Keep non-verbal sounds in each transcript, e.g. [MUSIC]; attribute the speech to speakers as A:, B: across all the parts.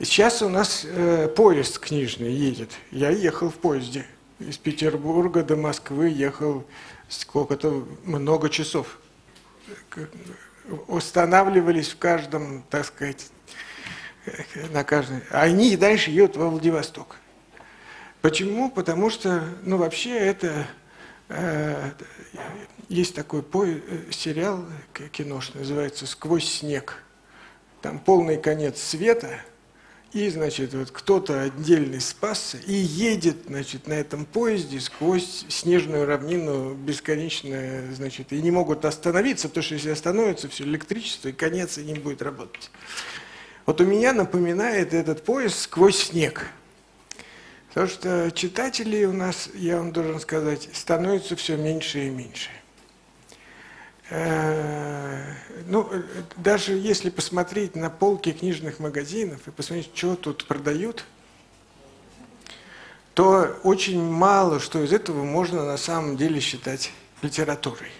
A: Сейчас у нас э, поезд книжный едет. Я ехал в поезде. Из Петербурга до Москвы ехал сколько-то, много часов. Устанавливались в каждом, так сказать, на каждом. А они и дальше едут во Владивосток. Почему? Потому что, ну, вообще это э, есть такой по, э, сериал киношный, называется «Сквозь снег». Там полный конец света, и, значит, вот кто-то отдельный спасся и едет, значит, на этом поезде сквозь снежную равнину бесконечно, значит, и не могут остановиться, потому что если остановятся, все электричество и конец, и не будет работать. Вот у меня напоминает этот поезд сквозь снег. Потому что читателей у нас, я вам должен сказать, становится все меньше и меньше. Э, ну, даже если посмотреть на полки книжных магазинов и посмотреть, что тут продают, то очень мало что из этого можно на самом деле считать литературой.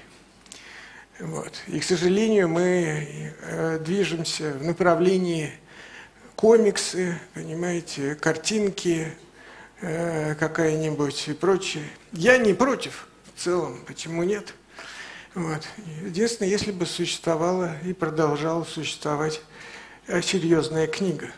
A: Вот. И, к сожалению, мы э, движемся в направлении комиксы, понимаете, картинки э, какая-нибудь и прочее. Я не против в целом, почему нет? Вот. Единственное, если бы существовала и продолжала существовать э, серьезная книга.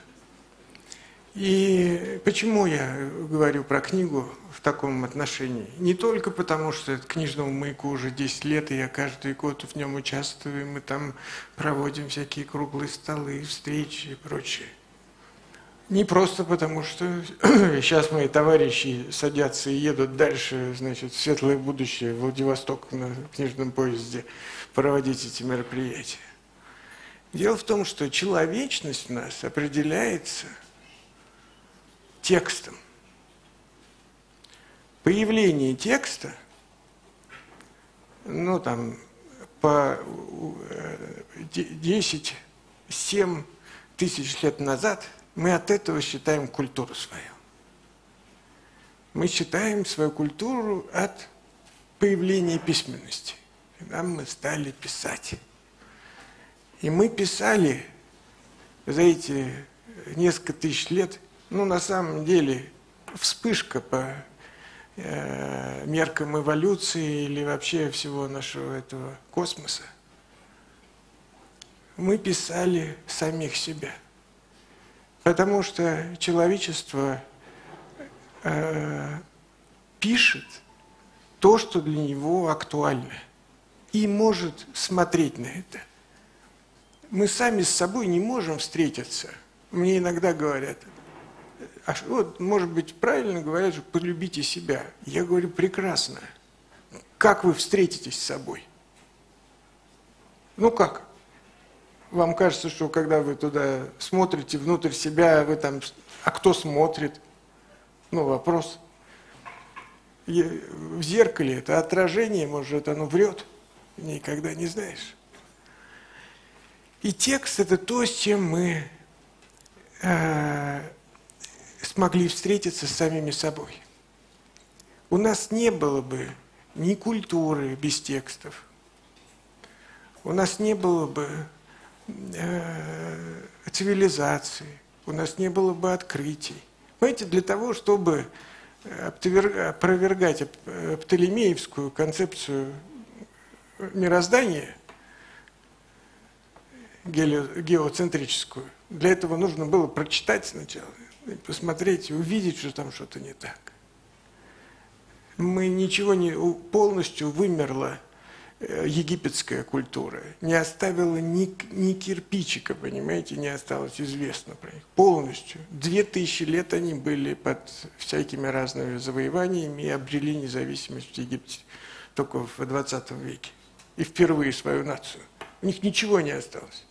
A: И почему я говорю про книгу в таком отношении? Не только потому, что книжному маяку уже 10 лет, и я каждый год в нем участвую, мы там проводим всякие круглые столы, встречи и прочее. Не просто потому, что [CLEARS THROAT] сейчас мои товарищи садятся и едут дальше, значит, в светлое будущее, в Владивосток на книжном поезде проводить эти мероприятия. Дело в том, что человечность у нас определяется текстом. Появление текста, ну там, по 10-7 э, тысяч лет назад – мы от этого считаем культуру свою. Мы считаем свою культуру от появления письменности. Когда мы стали писать. И мы писали за эти несколько тысяч лет, ну, на самом деле, вспышка по э, меркам эволюции или вообще всего нашего этого космоса. Мы писали самих себя – Потому что человечество э, пишет то, что для него актуально, и может смотреть на это. Мы сами с собой не можем встретиться. Мне иногда говорят, а вот, может быть, правильно говорят, что полюбите себя. Я говорю, прекрасно. Как вы встретитесь с собой? Ну как? Вам кажется, что когда вы туда смотрите внутрь себя, вы там, а кто смотрит? Ну, вопрос. В зеркале это отражение, может, оно врет, никогда не знаешь. И текст – это то, с чем мы э, смогли встретиться с самими собой. У нас не было бы ни культуры без текстов, у нас не было бы э, цивилизации, у нас не было бы открытий. Понимаете, для того, чтобы опровергать Птолемеевскую концепцию мироздания, геоцентрическую, для этого нужно было прочитать сначала, посмотреть и увидеть, что там что-то не так. Мы ничего не полностью вымерло египетская культура не оставила ни, ни кирпичика, понимаете, не осталось известно про них. Полностью. Две тысячи лет они были под всякими разными завоеваниями и обрели независимость в Египте только в 20 веке. И впервые свою нацию. У них ничего не осталось.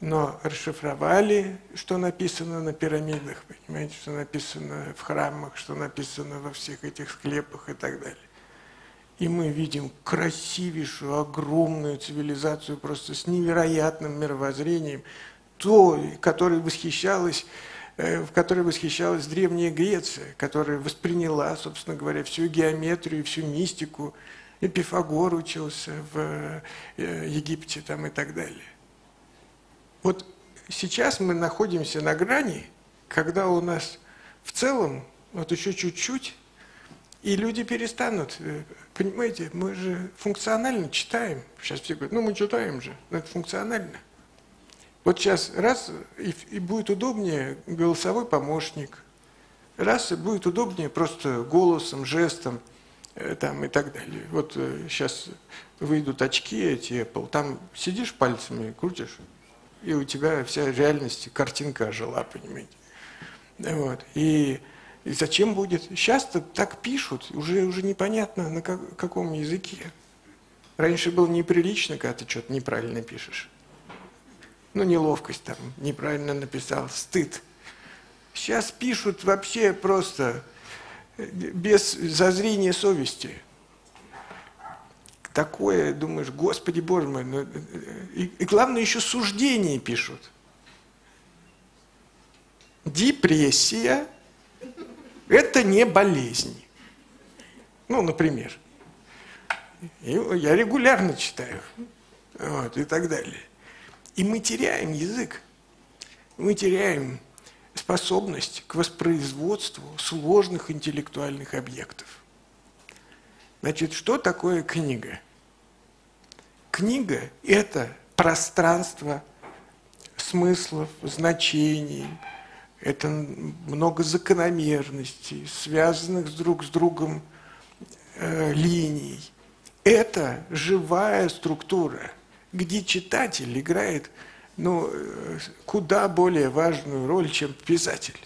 A: Но расшифровали, что написано на пирамидах, понимаете, что написано в храмах, что написано во всех этих склепах и так далее. И мы видим красивейшую, огромную цивилизацию просто с невероятным мировоззрением, то, которой восхищалась, э, в которой восхищалась Древняя Греция, которая восприняла, собственно говоря, всю геометрию, всю мистику. И Пифагор учился в э, Египте там и так далее. Вот сейчас мы находимся на грани, когда у нас в целом, вот еще чуть-чуть, и люди перестанут. э, Понимаете, мы же функционально читаем. Сейчас все говорят, ну мы читаем же, но это функционально. Вот сейчас раз, и, и будет удобнее голосовой помощник, раз, и будет удобнее просто голосом, жестом э, там, и так далее. Вот э, сейчас выйдут очки эти Apple, там сидишь пальцами, крутишь, и у тебя вся реальность, картинка ожила, понимаете. Вот. И, и зачем будет? Сейчас-то так пишут, уже, уже непонятно на как- каком языке. Раньше было неприлично, когда ты что-то неправильно пишешь. Ну, неловкость там, неправильно написал, стыд. Сейчас пишут вообще просто э, без зазрения совести. Такое, думаешь, Господи Боже мой, ну, э, э, и, и главное еще суждения пишут. Депрессия – это не болезнь. Ну, например. И я регулярно читаю. Вот, и так далее. И мы теряем язык. Мы теряем способность к воспроизводству сложных интеллектуальных объектов. Значит, что такое книга? Книга – это пространство смыслов, значений, это много закономерностей, связанных друг с другом э, линий. Это живая структура, где читатель играет ну, э, куда более важную роль, чем писатель.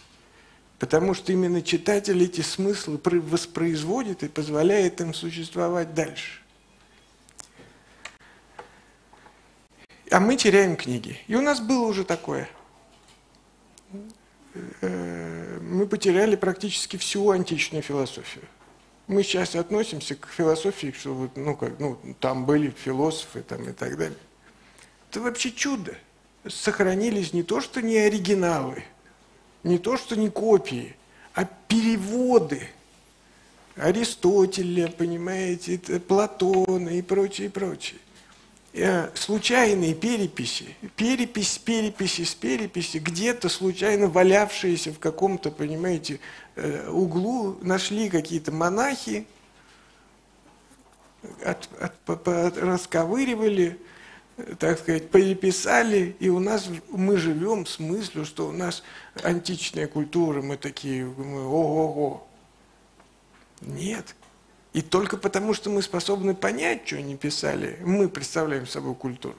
A: Потому что именно читатель эти смыслы про- воспроизводит и позволяет им существовать дальше. А мы теряем книги. И у нас было уже такое. Э, Мы потеряли практически всю античную философию. Мы сейчас относимся к философии, что вот, ну, как, ну, там были философы там, и так далее. Это вообще чудо. Сохранились не то, что не оригиналы, не то, что не копии, а переводы Аристотеля, понимаете, Платона и прочее, прочее. Э, Случайные переписи, перепись, переписи с переписи, где-то случайно валявшиеся в каком-то, понимаете, э, углу, нашли какие-то монахи, от, от- по- расковыривали, так сказать, переписали, и у нас мы живем с мыслью, что у нас античная культура, мы такие, мы ого-го. Нет. И только потому, что мы способны понять, что они писали, мы представляем собой культуру.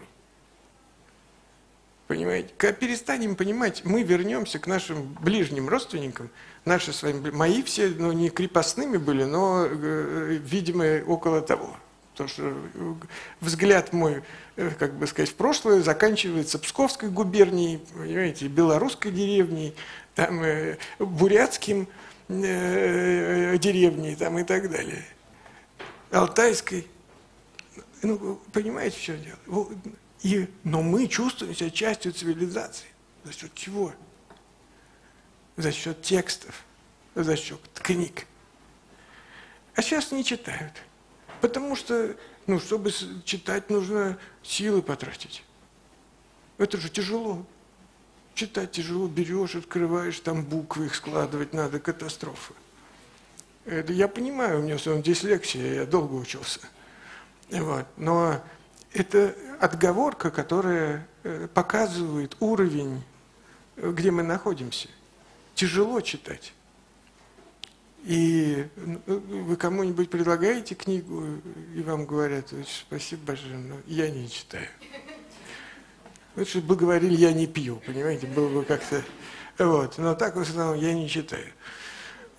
A: Понимаете? Когда перестанем понимать, мы вернемся к нашим ближним родственникам, наши с вами, мои все, ну, не крепостными были, но, э, видимо, около того. Потому что э, взгляд мой, э, как бы сказать, в прошлое заканчивается Псковской губернией, понимаете, белорусской деревней, там, э, бурятским э, деревней там, и так далее. Алтайской. Ну, понимаете, в дело? И, но мы чувствуем себя частью цивилизации. За счет чего? За счет текстов, за счет книг. А сейчас не читают. Потому что, ну, чтобы читать, нужно силы потратить. Это же тяжело. Читать тяжело, берешь, открываешь, там буквы их складывать надо, катастрофа. Это я понимаю, у меня все дислексия, я долго учился. Вот. Но это отговорка, которая э, показывает уровень, э, где мы находимся. Тяжело читать. И ну, вы кому-нибудь предлагаете книгу, и вам говорят, «Ой, спасибо большое, но я не читаю. Лучше бы говорили, я не пью, понимаете, было бы как-то... Вот. Но так в основном я не читаю.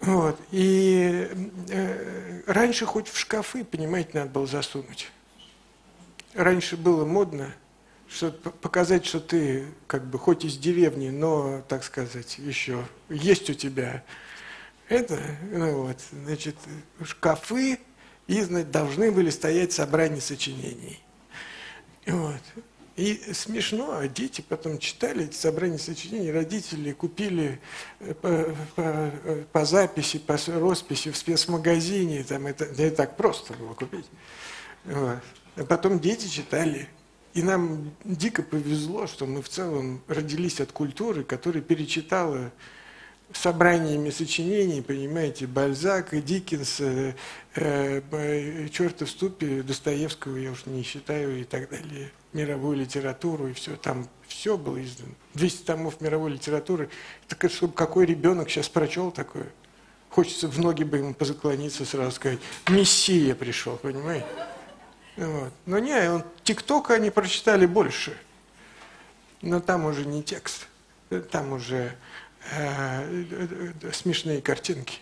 A: Вот. И э, раньше хоть в шкафы, понимаете, надо было засунуть. Раньше было модно что показать, что ты как бы хоть из деревни, но, так сказать, еще есть у тебя это, ну вот, значит, шкафы и, значит, должны были стоять собрания сочинений. Вот. И смешно, а дети потом читали эти собрания сочинений, родители купили э, по, по- э, по записи, по росписи в спецмагазине, там это не так просто было купить. Вот. А потом дети читали. И нам дико повезло, что мы в целом родились от культуры, которая перечитала собраниями сочинений, понимаете, Бальзака, Диккенса, э, э, черта в ступе, Достоевского я уж не считаю и так далее, мировую литературу и все, там все было издано. 200 томов мировой литературы. Так чтобы какой ребенок сейчас прочел такое? Хочется в ноги бы ему позаклониться, сразу сказать, Мессия пришел, понимаете? Вот. Но не, он, ТикТока они прочитали больше. Но там уже не текст, там уже смешные картинки.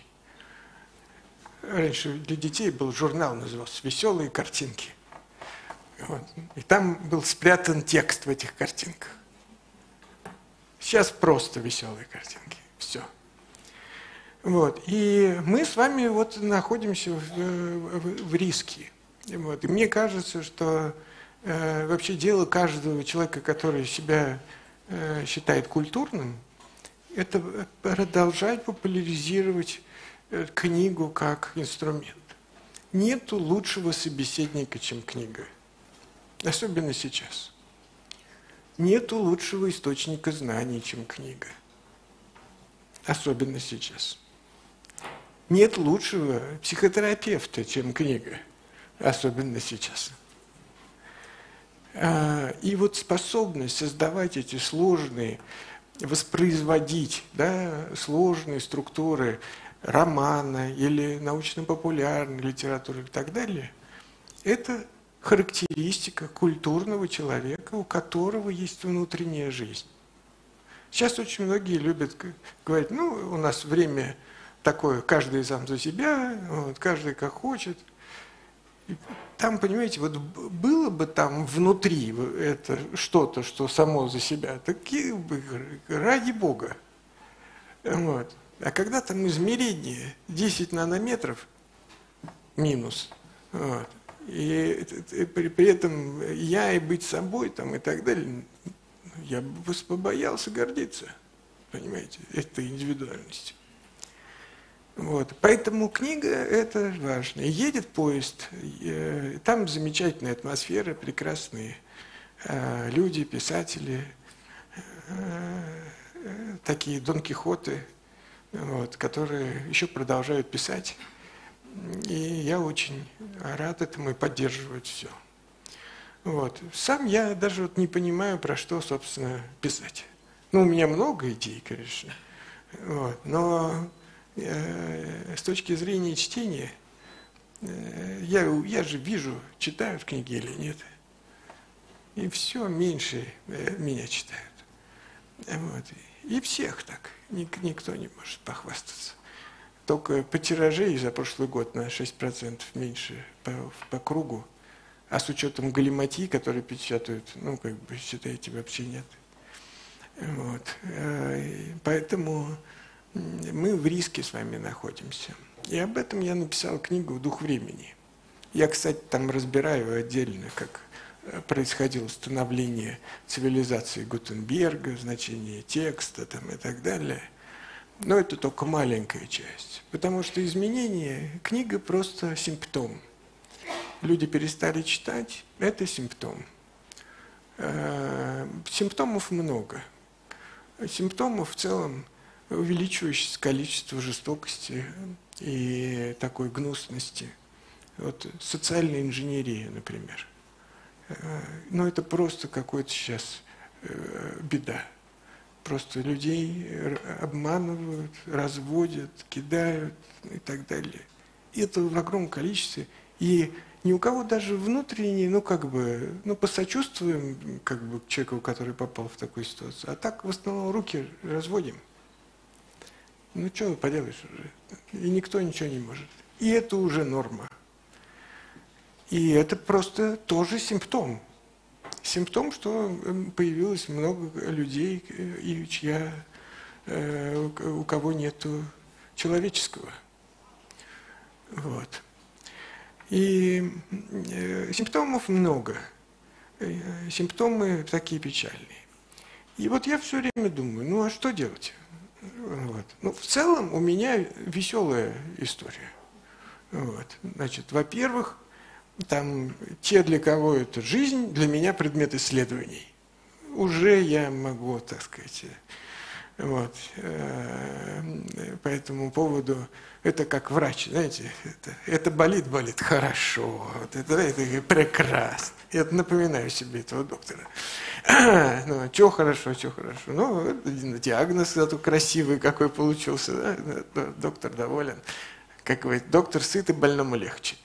A: Раньше для детей был журнал, назывался «Веселые картинки». Вот. И там был спрятан текст в этих картинках. Сейчас просто веселые картинки. Все. Вот. И мы с вами вот находимся в, в, в риске. Вот. И мне кажется, что э, вообще дело каждого человека, который себя э, считает культурным, это продолжать популяризировать э, книгу как инструмент. Нету лучшего собеседника, чем книга. Особенно сейчас. Нету лучшего источника знаний, чем книга. Особенно сейчас. Нет лучшего психотерапевта, чем книга особенно сейчас. А, и вот способность создавать эти сложные, воспроизводить да, сложные структуры романа или научно-популярной литературы и так далее, это характеристика культурного человека, у которого есть внутренняя жизнь. Сейчас очень многие любят говорить, ну, у нас время такое, каждый сам за себя, вот, каждый как хочет – там, понимаете, вот было бы там внутри это что-то, что само за себя, такие бы, ради Бога. Вот. А когда там измерение 10 нанометров минус, вот, и, и при, при этом я и быть собой там и так далее, я бы побоялся гордиться, понимаете, этой индивидуальностью. Вот. Поэтому книга – это важно. Едет поезд, э, там замечательная атмосфера, прекрасные э, люди, писатели, э, такие Дон Кихоты, вот, которые еще продолжают писать. И я очень рад этому и поддерживаю все. Вот. Сам я даже вот не понимаю, про что, собственно, писать. Ну, у меня много идей, конечно, вот, но с точки зрения чтения, э, я, я же вижу, читают книги или нет. И все меньше э, меня читают. Вот. И всех так. Ник, никто не может похвастаться. Только по тиражей за прошлый год на 6% меньше по, по кругу. А с учетом галиматии, которые печатают, ну, как бы, считаете, вообще нет. Вот. Поэтому мы в риске с вами находимся. И об этом я написал книгу «Дух времени». Я, кстати, там разбираю отдельно, как э, происходило становление цивилизации Гутенберга, значение текста там, и так далее. Но это только маленькая часть. Потому что изменение, книга просто симптом. Люди перестали читать, это симптом. Э, симптомов много. Симптомов в целом увеличивающееся количество жестокости и такой гнусности. Вот социальная инженерия, например. Э, Но ну, это просто какой-то сейчас э, беда. Просто людей обманывают, разводят, кидают и так далее. И это в огромном количестве. И ни у кого даже внутренне, ну как бы, ну посочувствуем как бы человеку, который попал в такую ситуацию. А так в основном руки разводим. Ну, что поделаешь уже? И никто ничего не может. И это уже норма. И это просто тоже симптом. Симптом, что эм, появилось много людей, э, и чья, э, у кого нету человеческого. Вот. И э, симптомов много. Симптомы такие печальные. И вот я все время думаю, ну а что делать? Вот. Ну, в целом у меня веселая история. Вот. Значит, во-первых, там те, для кого это жизнь, для меня предмет исследований. Уже я могу, так сказать, вот, э, по этому поводу, это как врач, знаете, это, это болит, болит, хорошо, вот это, это прекрасно. Я напоминаю себе этого доктора. [CLEARS THROAT] ну, что хорошо, что хорошо. Ну, диагноз зато красивый какой получился, да? доктор доволен. Как говорит, доктор сыт и больному легче.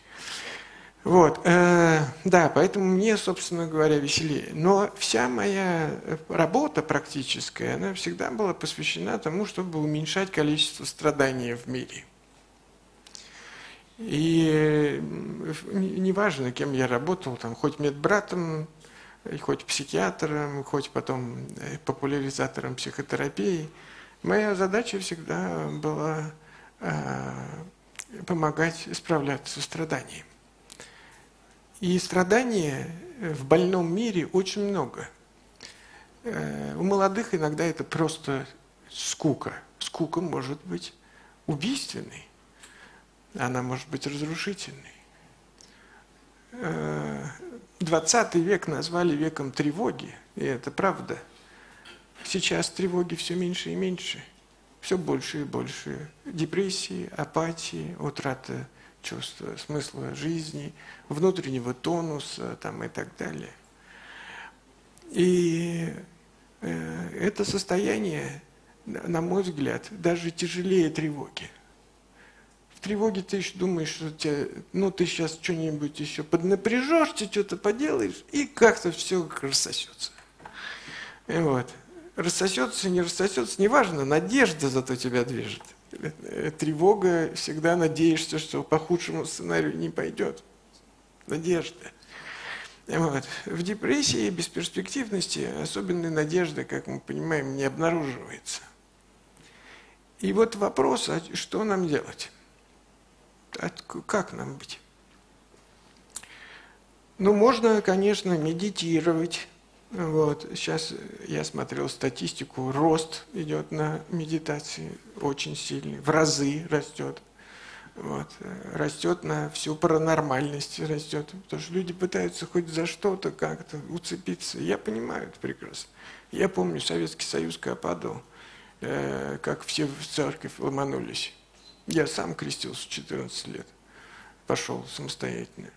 A: Вот, э, да, поэтому мне, собственно говоря, веселее. Но вся моя работа практическая, она всегда была посвящена тому, чтобы уменьшать количество страданий в мире. И неважно, кем я работал, там, хоть медбратом, хоть психиатром, хоть потом э, популяризатором психотерапии, моя задача всегда была э, помогать справляться со страданием. И страдания в больном мире очень много. Э, у молодых иногда это просто скука. Скука может быть убийственной, она может быть разрушительной. 20 э, век назвали веком тревоги, и это правда. Сейчас тревоги все меньше и меньше, все больше и больше депрессии, апатии, утрата чувства смысла жизни, внутреннего тонуса там, и так далее. И э, это состояние, на мой взгляд, даже тяжелее тревоги. В тревоге ты еще думаешь, что тебя, ну ты сейчас что-нибудь еще поднапряжешь, ты что-то поделаешь, и как-то все рассосется. И вот. Рассосется, не рассосется, неважно, надежда зато тебя движет. Тревога, всегда надеешься, что по худшему сценарию не пойдет. Надежда. Вот. В депрессии и бесперспективности особенной надежды, как мы понимаем, не обнаруживается. И вот вопрос, а что нам делать? А как нам быть? Ну, можно, конечно, медитировать, вот. Сейчас я смотрел статистику, рост идет на медитации очень сильный, в разы растет. Вот. Растет на всю паранормальность, растет. Потому что люди пытаются хоть за что-то как-то уцепиться. Я понимаю это прекрасно. Я помню, Советский Союз, когда падал, э, как все в церковь ломанулись. Я сам крестился в 14 лет, пошел самостоятельно.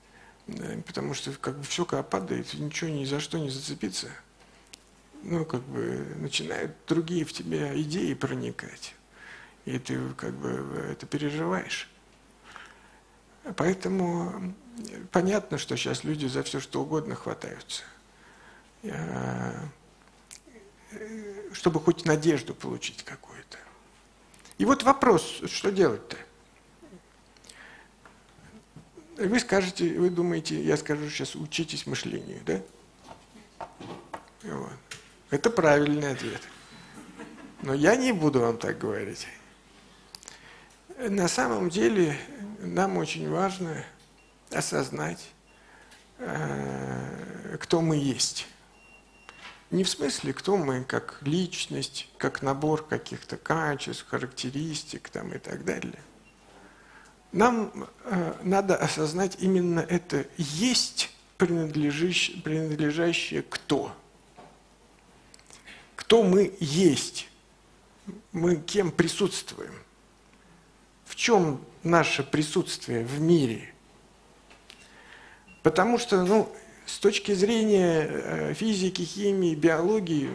A: Потому что как бы все, когда падает, ничего ни за что не зацепиться. Ну, как бы начинают другие в тебя идеи проникать. И ты как бы это переживаешь. Поэтому понятно, что сейчас люди за все что угодно хватаются. Чтобы хоть надежду получить какую-то. И вот вопрос, что делать-то? Вы скажете, вы думаете, я скажу сейчас, учитесь мышлению, да? Вот. Это правильный ответ. Но я не буду вам так говорить. На самом деле нам очень важно осознать, э, кто мы есть. Не в смысле, кто мы как личность, как набор каких-то качеств, характеристик там, и так далее – нам э, надо осознать именно это есть принадлежащее, принадлежащее кто. Кто мы есть. Мы кем присутствуем. В чем наше присутствие в мире. Потому что, ну, с точки зрения э, физики, химии, биологии,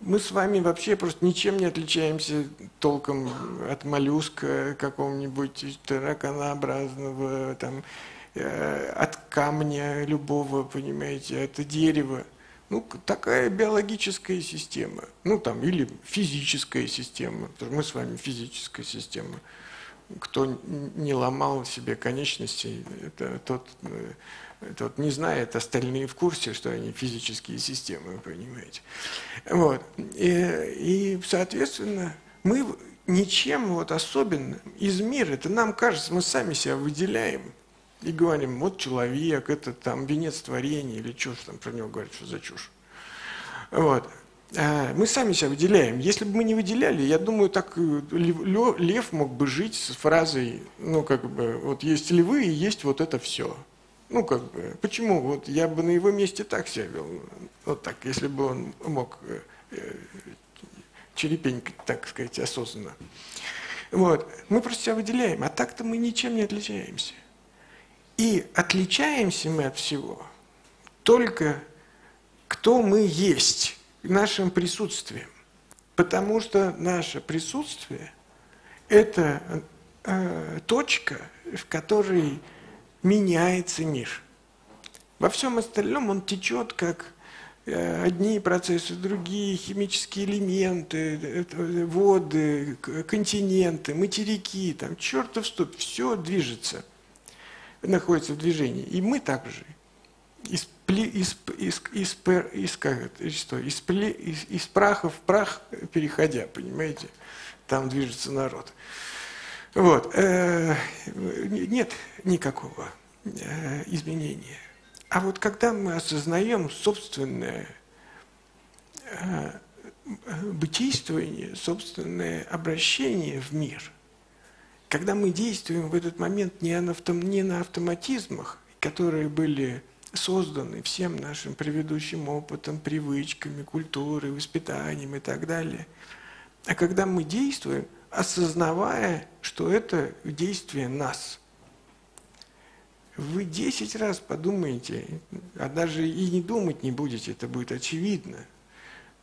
A: мы с вами вообще просто ничем не отличаемся толком от моллюска какого-нибудь тараканообразного, там, э, от камня любого, понимаете, от дерева. Ну, такая биологическая система. Ну, там, или физическая система. Мы с вами физическая система. Кто не ломал себе конечности, это тот э, вот не знает, остальные в курсе, что они физические системы, вы понимаете. Вот. И, и, соответственно, мы ничем вот особенным из мира, это нам кажется, мы сами себя выделяем и говорим, вот человек, это там венец творения, или что там про него говорят, что за чушь. Вот. А мы сами себя выделяем. Если бы мы не выделяли, я думаю, так лев мог бы жить с фразой, ну, как бы, вот есть львы и есть вот это все. Ну, как бы, почему? Вот я бы на его месте так себя вел. Вот так, если бы он мог э, э, черепенькать, так сказать, осознанно. Вот. Мы просто себя выделяем, а так-то мы ничем не отличаемся. И отличаемся мы от всего только кто мы есть нашим присутствием. Потому что наше присутствие – это э, точка, в которой меняется мир. Во всем остальном он течет как э, одни процессы, другие, химические элементы, э, воды, континенты, материки, там, чертов стоп, все движется, находится в движении. И мы также из, из, из, из, это, что, из, из, из праха в прах переходя, понимаете, там движется народ. Вот. Э, нет никакого э, изменения. А вот когда мы осознаем собственное э, бытийствование, собственное обращение в мир, когда мы действуем в этот момент не на, автоматизмах, которые были созданы всем нашим предыдущим опытом, привычками, культурой, воспитанием и так далее. А когда мы действуем, осознавая, что это действие нас. Вы десять раз подумаете, а даже и не думать не будете, это будет очевидно,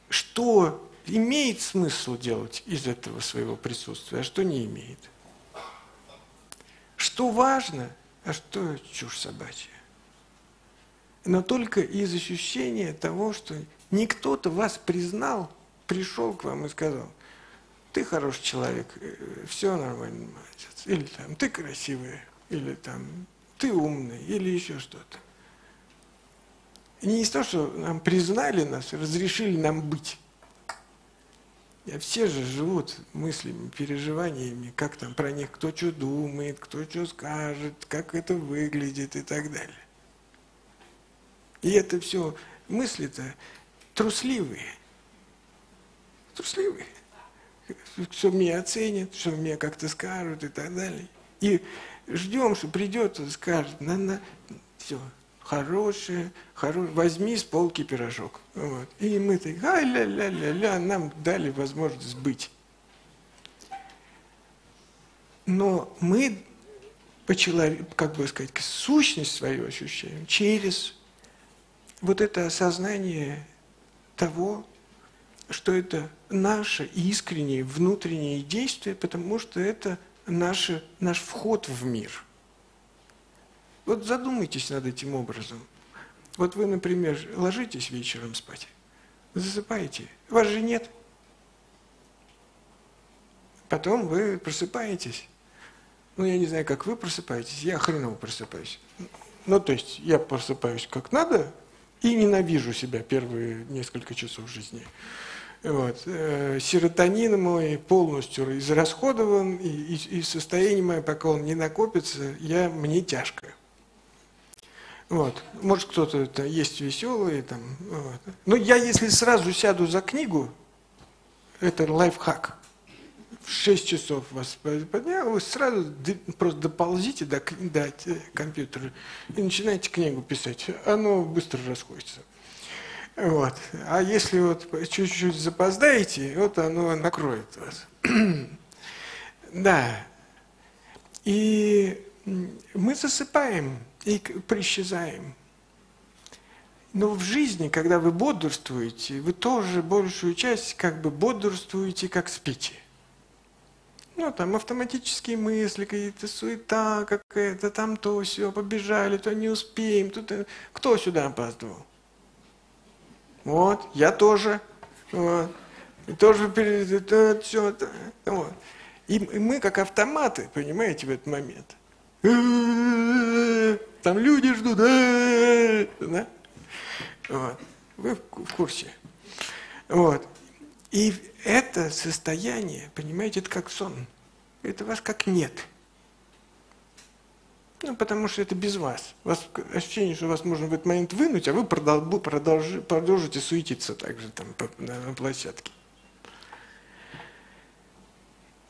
A: что имеет смысл делать из этого своего присутствия, а что не имеет. Что важно, а что чушь собачья но только из ощущения того, что не кто-то вас признал, пришел к вам и сказал, ты хороший человек, э, все нормально, молодец. Или там, ты красивая, или там, ты умный, или еще что-то. Не из того, что нам признали нас, разрешили нам быть. Все же живут мыслями, переживаниями, как там про них кто что думает, кто что скажет, как это выглядит и так далее. И это все мысли-то трусливые. Трусливые. Что меня оценят, что меня как-то скажут и так далее. И ждем, что придет и скажет, на, на, все, хорошее, хорошее, возьми с полки пирожок. Вот. И мы так, ай ля ля ля ля нам дали возможность быть. Но мы по человеку, как бы сказать, сущность свою ощущаем через вот это осознание того, что это наше искреннее внутреннее действие, потому что это наше, наш вход в мир. Вот задумайтесь над этим образом. Вот вы, например, ложитесь вечером спать, засыпаете, вас же нет. Потом вы просыпаетесь. Ну, я не знаю, как вы просыпаетесь, я хреново просыпаюсь. Ну, то есть, я просыпаюсь как надо, и ненавижу себя первые несколько часов жизни. Вот. Э, серотонин мой полностью израсходован, и, и, и состояние мое, пока он не накопится, я, мне тяжко. Вот. Может, кто-то есть веселый. Там, вот. Но я, если сразу сяду за книгу, это лайфхак в 6 часов вас поднял, вы сразу просто доползите до, до компьютера и начинаете книгу писать. Оно быстро расходится. Вот. А если вот чуть-чуть запоздаете, вот оно накроет вас. [CLEARS THROAT] да. И мы засыпаем и присчезаем. Но в жизни, когда вы бодрствуете, вы тоже большую часть как бы бодрствуете, как спите. Ну, там автоматические мысли, какие-то суета какая-то, там то все, побежали, то не успеем. Тут... Э, кто сюда опаздывал? Вот, я тоже. Вот. И тоже все, вот. И мы как автоматы, понимаете, в этот момент. [LAUGHS] Там люди ждут. [LAUGHS] Да? Вот. Вы в курсе. Вот. И это состояние, понимаете, это как сон. Это вас как нет. Ну, потому что это без вас. У вас ощущение, что вас можно в этот момент вынуть, а вы продолж, продолж, продолжите суетиться также там на, на площадке.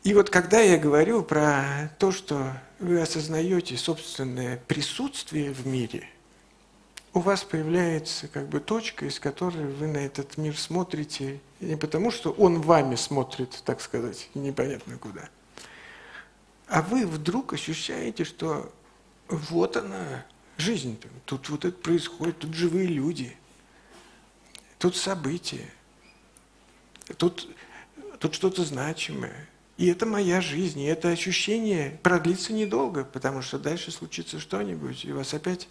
A: И вот когда я говорю про то, что вы осознаете собственное присутствие в мире, у вас появляется как бы точка, из которой вы на этот мир смотрите не потому, что он вами смотрит, так сказать, непонятно куда, а вы вдруг ощущаете, что вот она, жизнь, тут вот это происходит, тут живые люди, тут события, тут, тут что-то значимое. И это моя жизнь, и это ощущение продлится недолго, потому что дальше случится что-нибудь, и вас опять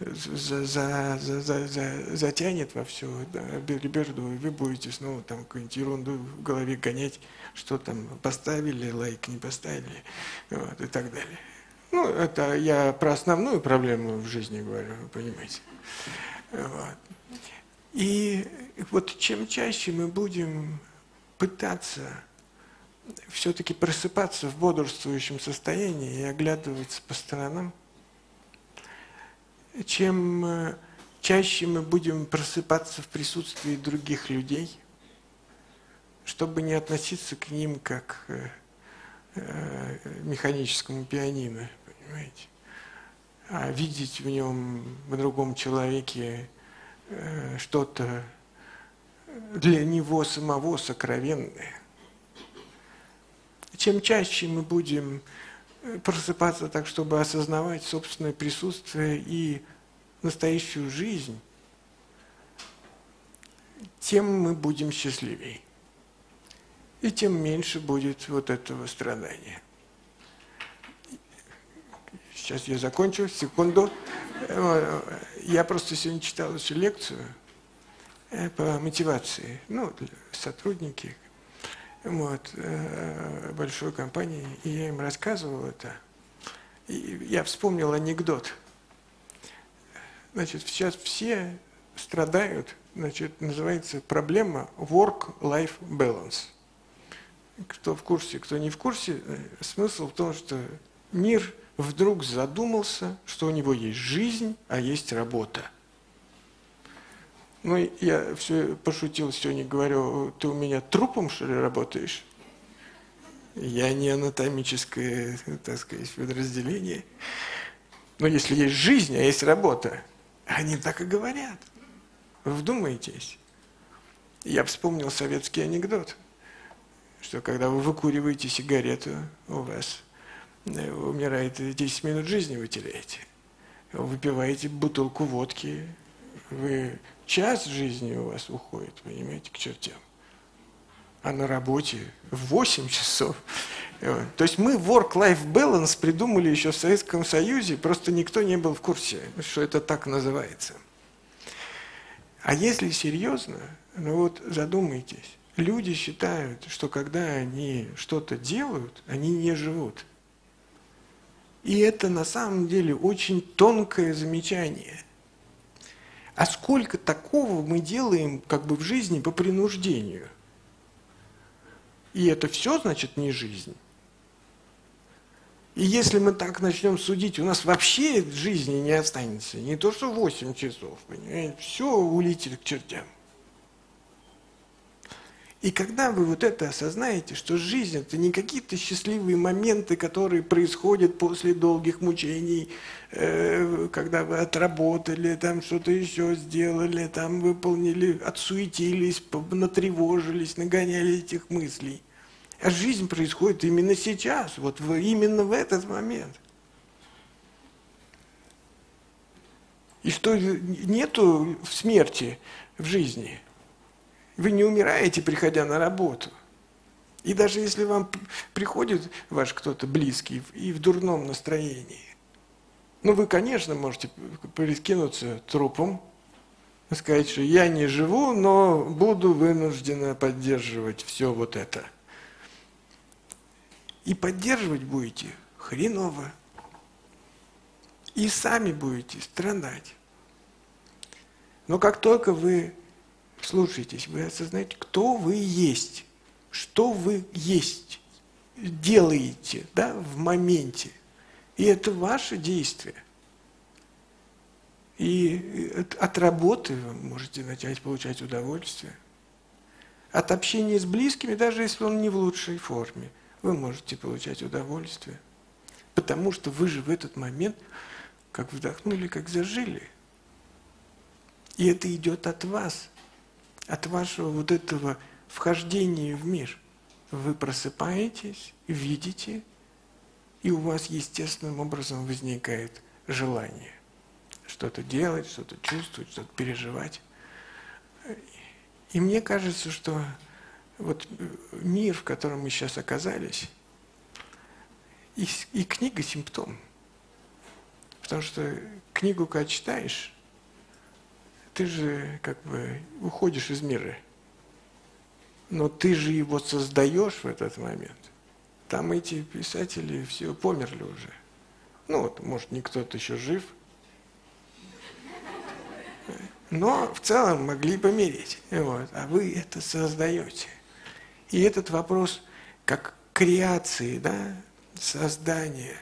A: за, за, за, за, за, затянет во все да, и вы будете снова там какую-нибудь ерунду в голове гонять, что там поставили, лайк не поставили, вот, и так далее. Ну, это я про основную проблему в жизни говорю, вы понимаете. Вот. И вот чем чаще мы будем пытаться все-таки просыпаться в бодрствующем состоянии и оглядываться по сторонам, чем э, чаще мы будем просыпаться в присутствии других людей, чтобы не относиться к ним как э, механическому пианино, понимаете, а видеть в нем, в другом человеке что-то для него самого сокровенное. Чем чаще мы будем э, просыпаться так, чтобы осознавать собственное присутствие и настоящую жизнь, тем мы будем счастливее. И тем меньше будет вот этого страдания. Сейчас я закончу, секунду. Э, я просто сегодня читал еще лекцию э, по мотивации. Ну, сотрудники, вот, э, большой компании, и я им рассказывал это. И я вспомнил анекдот. Значит, сейчас все страдают, значит, называется проблема work-life balance. Кто в курсе, кто не в курсе, э, смысл в том, что мир вдруг задумался, что у него есть жизнь, а есть работа – ну, я все пошутил сегодня, говорю, ты у меня трупом, что ли, работаешь? Я не анатомическое, так сказать, подразделение. Но если есть жизнь, а есть работа, они так и говорят. Вдумайтесь. Я вспомнил советский анекдот, что когда вы выкуриваете сигарету, у вас э, умирает 10 минут жизни вы теряете. Выпиваете бутылку водки, вы час жизни у вас уходит, понимаете, к чертям. А на работе 8 часов. То есть мы work-life balance придумали еще в Советском Союзе, просто никто не был в курсе, что это так называется. А если серьезно, ну вот задумайтесь, люди считают, что когда они что-то делают, они не живут. И это на самом деле очень тонкое замечание – а сколько такого мы делаем как бы в жизни по принуждению? И это все, значит, не жизнь. И если мы так начнем судить, у нас вообще жизни не останется. Не то, что 8 часов, понимаете, все улетит к чертям. И когда вы вот это осознаете, что жизнь это не какие-то счастливые моменты, которые происходят после долгих мучений, э, когда вы отработали, там что-то еще сделали, там выполнили, отсуетились, натревожились, нагоняли этих мыслей. А жизнь происходит именно сейчас, вот в, именно в этот момент. И что нету смерти в жизни – вы не умираете, приходя на работу. И даже если вам приходит ваш кто-то близкий и в дурном настроении, ну вы, конечно, можете прикинуться трупом, сказать, что я не живу, но буду вынуждена поддерживать все вот это. И поддерживать будете хреново. И сами будете страдать. Но как только вы Слушайтесь, вы осознаете, кто вы есть, что вы есть, делаете да, в моменте. И это ваше действие. И от работы вы можете начать получать удовольствие. От общения с близкими, даже если он не в лучшей форме. вы можете получать удовольствие. Потому что вы же в этот момент как вдохнули, как зажили. И это идет от вас, от вашего вот этого вхождения в мир. Вы просыпаетесь, видите, и у вас естественным образом возникает желание что-то делать, что-то чувствовать, что-то переживать. И мне кажется, что вот мир, в котором мы сейчас оказались, и, и книга симптом. Потому что книгу, когда читаешь, ты же как бы уходишь из мира. Но ты же его создаешь в этот момент. Там эти писатели все померли уже. Ну вот, может, не кто-то еще жив. Но в целом могли помереть. Вот. А вы это создаете. И этот вопрос как креации, да, создания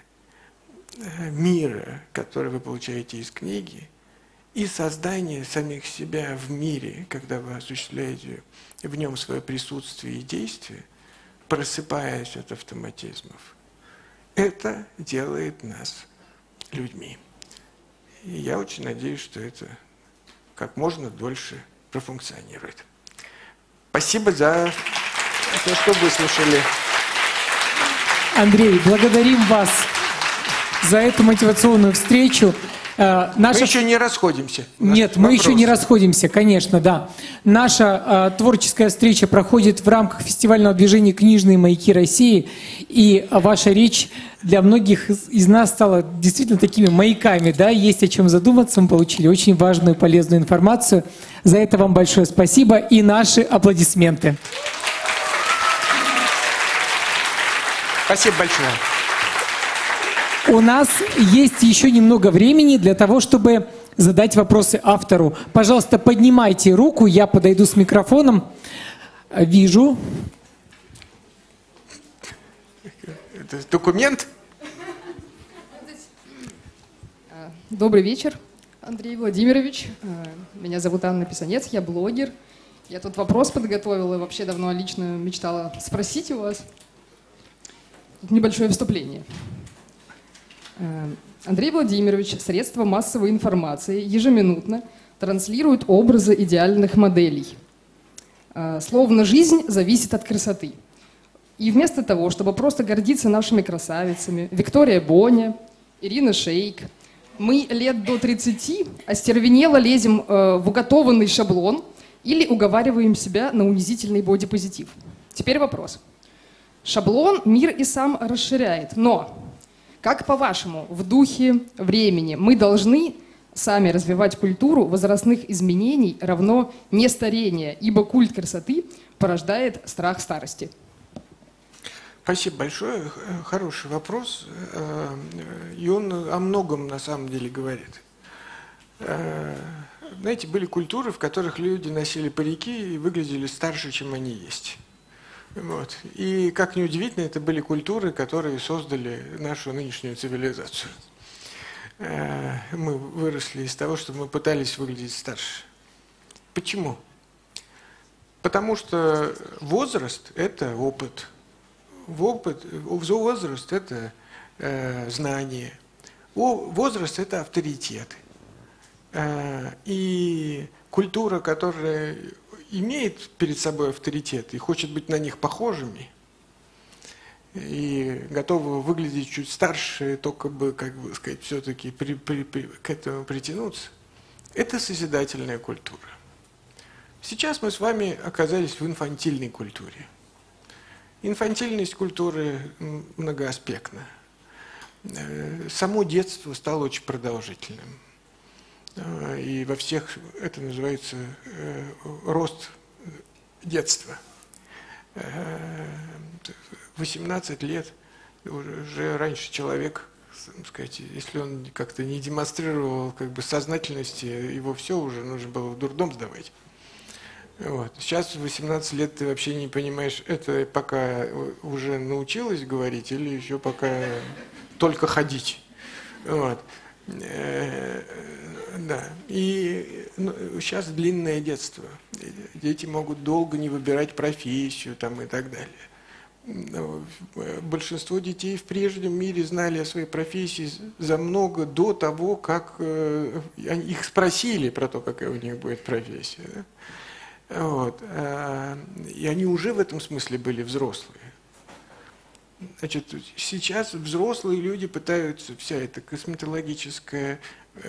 A: э, мира, который вы получаете из книги, и создание самих себя в мире, когда вы осуществляете в нем свое присутствие и действие, просыпаясь от автоматизмов. Это делает нас людьми. И я очень надеюсь, что это как можно дольше профункционирует. Спасибо за то, что выслушали.
B: Андрей, благодарим вас за эту мотивационную встречу.
A: Э, наша... Мы еще не расходимся.
B: Нет, мы еще не расходимся, конечно, да. Наша э, творческая встреча проходит в рамках фестивального движения «Книжные маяки России». И ваша речь для многих из нас стала действительно такими маяками. Да? Есть о чем задуматься. Мы получили очень важную и полезную информацию. За это вам большое спасибо и наши аплодисменты.
A: Спасибо большое.
B: У нас есть еще немного времени для того, чтобы задать вопросы автору. Пожалуйста, поднимайте руку, я подойду с микрофоном. Вижу.
A: Это документ?
C: Добрый вечер, Андрей Владимирович. Меня зовут Анна Писанец, я блогер. Я тут вопрос подготовила и вообще давно лично мечтала спросить у вас. Небольшое вступление. Э, Андрей Владимирович, средства массовой информации ежеминутно транслируют образы идеальных моделей. Э, словно жизнь зависит от красоты. И вместо того, чтобы просто гордиться нашими красавицами, Виктория Боня, Ирина Шейк, мы лет до 30 остервенело лезем э, в уготованный шаблон или уговариваем себя на унизительный бодипозитив. Теперь вопрос. Шаблон мир и сам расширяет, но как по-вашему, в духе времени мы должны сами развивать культуру возрастных изменений равно не старения, ибо культ красоты порождает страх старости?
A: Спасибо большое. Хороший вопрос. Э, и он о многом на самом деле говорит. Э, знаете, были культуры, в которых люди носили парики и выглядели старше, чем они есть. Вот. И, как ни удивительно, это были культуры, которые создали нашу нынешнюю цивилизацию. Э, мы выросли из того, что мы пытались выглядеть старше. Почему? Потому что возраст – это опыт. В опыт, возраст – это э, знание. Возраст – это авторитет. Э, и культура, которая имеет перед собой авторитет и хочет быть на них похожими, и готовы выглядеть чуть старше, только бы, как бы сказать, все-таки при, при, при, к этому притянуться, это созидательная культура. Сейчас мы с вами оказались в инфантильной культуре. Инфантильность культуры многоаспектна. Э, само детство стало очень продолжительным. Э, и во всех это называется э, рост детства. 18 э, лет уже раньше человек, сказать, если он как-то не демонстрировал как бы сознательности, его все уже нужно было в дурдом сдавать. Вот. Сейчас в 18 лет ты вообще не понимаешь, это пока уже научилась говорить или еще пока только ходить. Вот. Да. И ну, сейчас длинное детство. Дети могут долго не выбирать профессию там, и так далее. Большинство детей в прежнем мире знали о своей профессии за много до того, как э, их спросили про то, какая у них будет профессия. Да? Вот. А, и они уже в этом смысле были взрослые. Значит, сейчас взрослые люди пытаются вся эта косметологическая,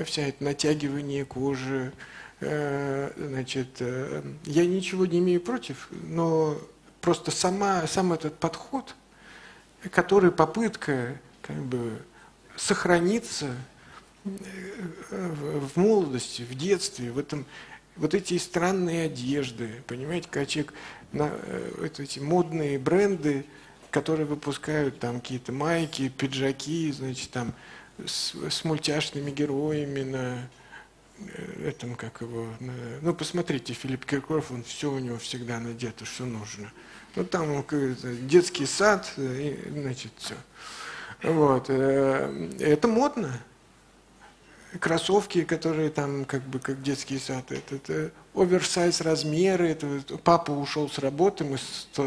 A: вся это натягивание кожи, э, значит, я ничего не имею против, но просто сама, сам этот подход, который попытка как бы сохраниться э, в молодости, в детстве, в этом, вот эти странные одежды, понимаете, когда человек, на, э, вот эти модные бренды, которые выпускают там какие-то майки, пиджаки, значит, там с, с мультяшными героями на э, этом, как его, на, ну, посмотрите, Филипп Киркоров, он все у него всегда надето, что нужно. Ну, там детский сад, и, значит, все. Вот. Э, это модно. Кроссовки, которые там как бы как детский сад, это, это оверсайз размеры, это, папа ушел с работы, мы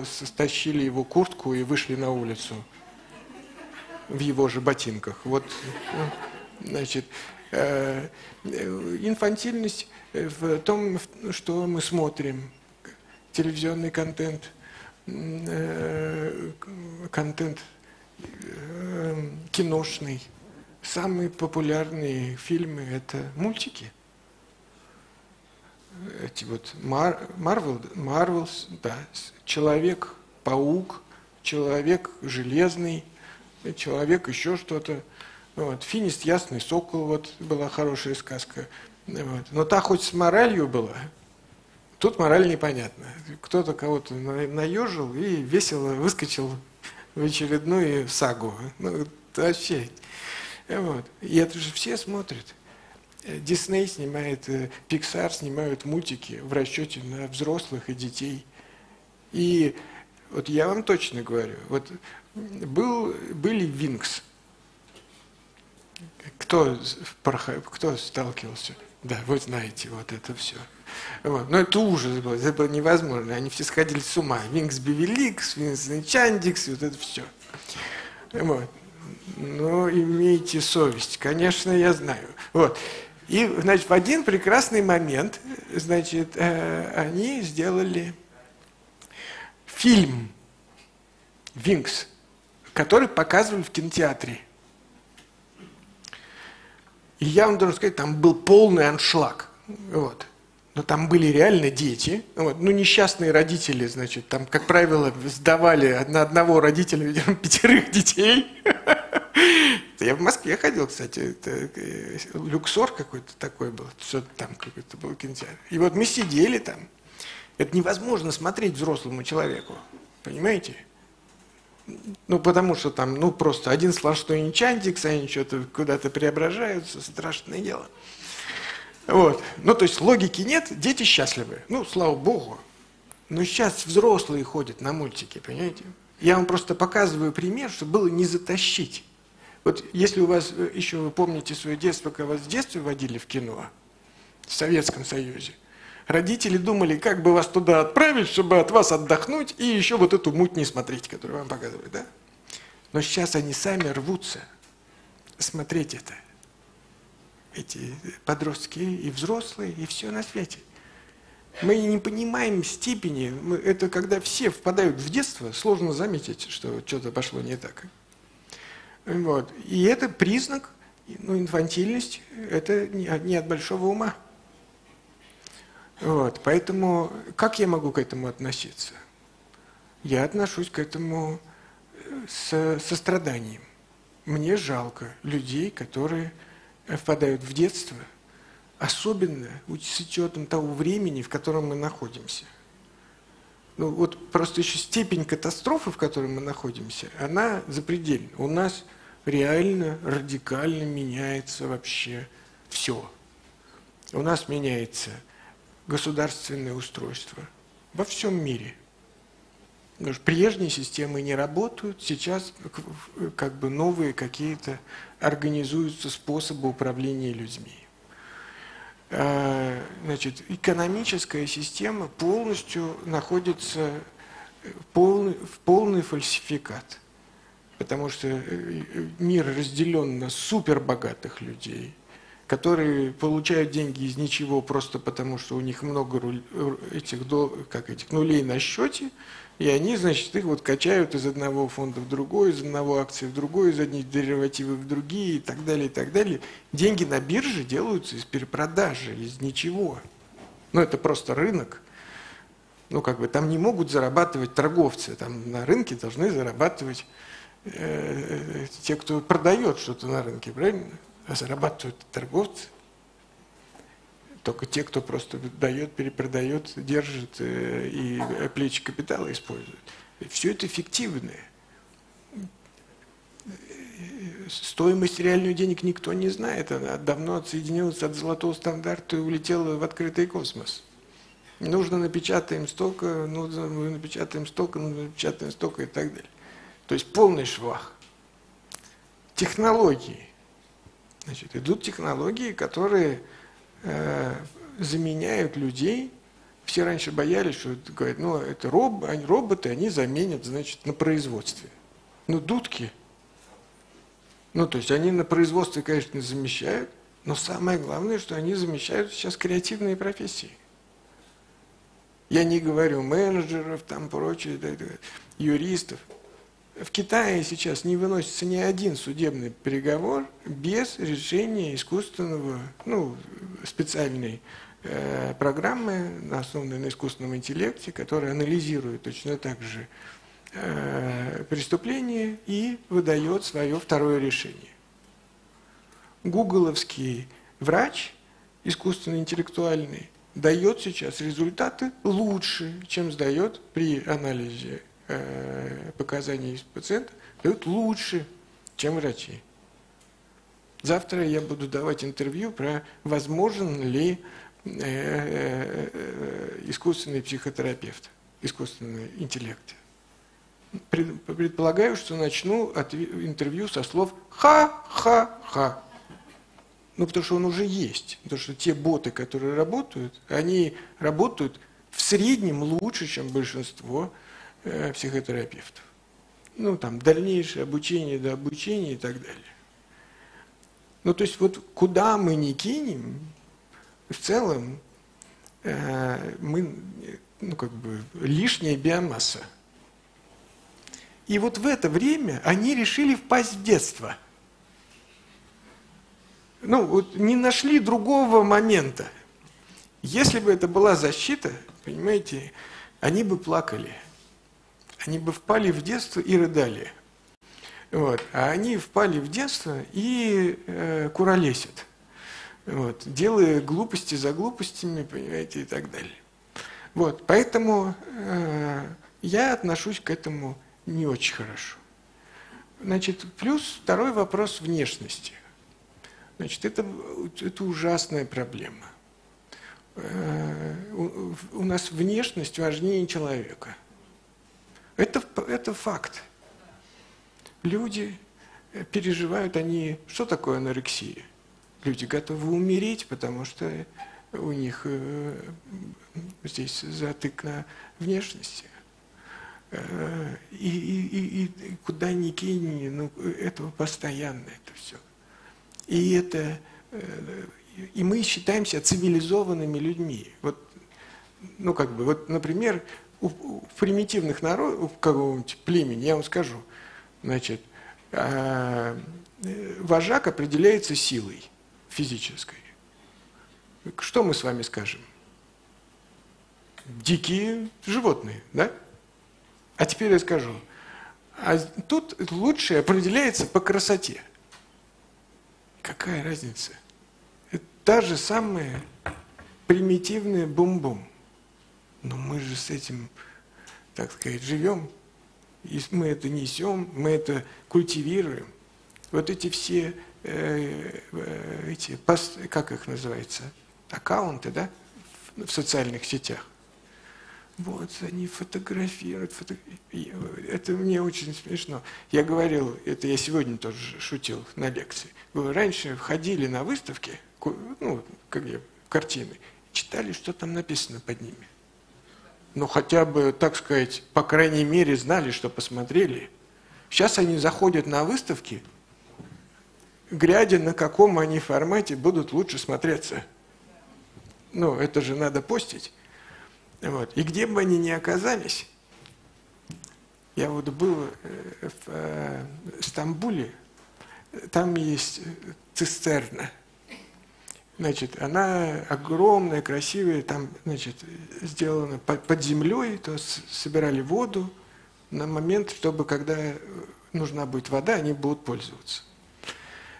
A: стащили его куртку и вышли на улицу в его же ботинках. Вот, значит, э, инфантильность в том, что мы смотрим, телевизионный контент – Э, контент э, киношный. Самые популярные фильмы – это мультики. Эти вот Марвел, Марвелс, да, Человек-паук, Человек железный, Человек еще что-то. Вот. Финист Ясный Сокол, вот была хорошая сказка. Вот. Но та хоть с моралью была, Тут мораль непонятна. Кто-то кого-то наежил и весело выскочил в очередную сагу. Ну, вообще. Вот. И это же все смотрят. Дисней снимает, э, снимают мультики в расчете на взрослых и детей. И вот я вам точно говорю, вот был, были Винкс. Кто, кто сталкивался? Да, вы знаете вот это все. Вот. Но это ужас был, это было невозможно. Они все сходили с ума. Винкс Бивеликс, Винкс Чандикс, вот это все. Вот. Но имейте совесть, конечно, я знаю. Вот. И, значит, в один прекрасный момент, значит, э, они сделали фильм «Винкс», который показывали в кинотеатре. И я вам должен сказать, там был полный аншлаг. Вот но там были реально дети, вот, ну, несчастные родители, значит, там, как правило, сдавали на одного родителя, видимо, [LAUGHS] пятерых детей. [LAUGHS] Я в Москве ходил, кстати, это э, люксор какой-то такой был, что-то там какой-то был кинотеатр. И вот мы сидели там, это невозможно смотреть взрослому человеку, понимаете? Ну, потому что там, ну, просто один сплошной нечантик, они что-то куда-то преображаются, страшное дело. Вот. Ну, то есть логики нет, дети счастливы. Ну, слава богу. Но сейчас взрослые ходят на мультики, понимаете? Я вам просто показываю пример, чтобы было не затащить. Вот если у вас, э, еще вы помните свое детство, когда вас в детстве водили в кино, в Советском Союзе, родители думали, как бы вас туда отправить, чтобы от вас отдохнуть и еще вот эту муть не смотреть, которую вам показывают, да? Но сейчас они сами рвутся смотреть это эти подростки и взрослые, и все на свете. Мы не понимаем степени, мы, это когда все впадают в детство, сложно заметить, что что-то пошло не так. Вот. И это признак, ну, инфантильность, это не, не от большого ума. Вот. Поэтому как я могу к этому относиться? Я отношусь к этому э, с состраданием. Мне жалко людей, которые впадают в детство, особенно с учетом того времени, в котором мы находимся. Ну вот просто еще степень катастрофы, в которой мы находимся, она запредельна. У нас реально радикально меняется вообще все. У нас меняется государственное устройство во всем мире. Потому что прежние системы не работают, сейчас как бы новые какие-то организуются способы управления людьми. А, значит, экономическая система полностью находится полный, в полный фальсификат. Потому что э, мир разделен на супербогатых людей, которые получают деньги из ничего просто потому, что у них много этих, как этих нулей на счете, и они, значит, их вот качают из одного фонда в другой, из одного акции в другой, из одних деривативов в другие и так далее, и так далее. Деньги на бирже делаются из перепродажи, из ничего. Ну, это просто рынок. Ну, как бы там не могут зарабатывать торговцы, там на рынке должны зарабатывать э, те, кто продает что-то на рынке, правильно? А зарабатывают торговцы. Только те, кто просто дает, перепродает, держит э, и плечи капитала использует. Все это фиктивное. Стоимость реальных денег никто не знает. Она давно отсоединилась от золотого стандарта и улетела в открытый космос. Нужно напечатаем столько, нужно напечатаем столько, нужно напечатаем столько и так далее. То есть полный швах. Технологии. Значит, идут технологии, которые э, заменяют людей. Все раньше боялись, что говорят, ну это роб, они, роботы, они заменят, значит, на производстве. Ну, дудки. Ну, то есть они на производстве, конечно, замещают, но самое главное, что они замещают сейчас креативные профессии. Я не говорю менеджеров, там прочее, юристов. В Китае сейчас не выносится ни один судебный приговор без решения искусственного, ну, специальной э, программы, основанной на искусственном интеллекте, которая анализирует точно так же э, преступление и выдает свое второе решение. Гугловский врач, искусственно-интеллектуальный, дает сейчас результаты лучше, чем сдает при анализе Э, показания из пациента дают лучше, чем врачи. Завтра я буду давать интервью про возможен ли э, э, искусственный психотерапевт, искусственный интеллект. Предполагаю, что начну интервью со слов «ха-ха-ха». Ну, потому что он уже есть. Потому что те боты, которые работают, они работают в среднем лучше, чем большинство э, психотерапевтов. Ну, там, дальнейшее обучение до обучения и так далее. Ну, то есть, вот куда мы не кинем, в целом, э, мы, ну, как бы, лишняя биомасса. И вот в это время они решили впасть в детство. Ну, вот не нашли другого момента. Если бы это была защита, понимаете, они бы плакали – они бы впали в детство и рыдали. Вот. А они впали в детство и э, куролесят, вот, делая глупости за глупостями, понимаете, и так далее. Вот, поэтому э, я отношусь к этому не очень хорошо. Значит, плюс второй вопрос внешности. Значит, это, это ужасная проблема. Э, у, у нас внешность важнее человека – это, это факт. Люди э, переживают, они... Что такое анорексия? Люди готовы умереть, потому что у них э, здесь затык на внешности. Э, и, и, и, куда ни кинь, ну, этого постоянно это все. И это... И мы считаемся цивилизованными людьми. Вот, ну, как бы, вот, например, у, примитивных народов, какого-нибудь племени, я вам скажу, значит, э, вожак определяется силой физической. Что мы с вами скажем? Дикие животные, да? А теперь я скажу. А тут лучшее определяется по красоте. Какая разница? Это та же самая примитивная бум-бум. Но мы же с этим, так сказать, живем, и мы это несем, мы это культивируем. Вот эти все, э, э, эти, пост, как их называется, аккаунты, да, в, в социальных сетях. Вот, они фотографируют, фото... это мне очень смешно. Я говорил, это я сегодня тоже шутил на лекции. Раньше ходили на выставки, ну, как я, картины, читали, что там написано под ними. Ну хотя бы, так сказать, по крайней мере знали, что посмотрели. Сейчас они заходят на выставки, глядя на каком они формате будут лучше смотреться. Ну, это же надо постить. Вот. И где бы они ни оказались, я вот был э, в э, Стамбуле, там есть цистерна. Значит, она огромная, красивая, там, значит, сделана под землей, то собирали воду на момент, чтобы когда нужна будет вода, они будут пользоваться.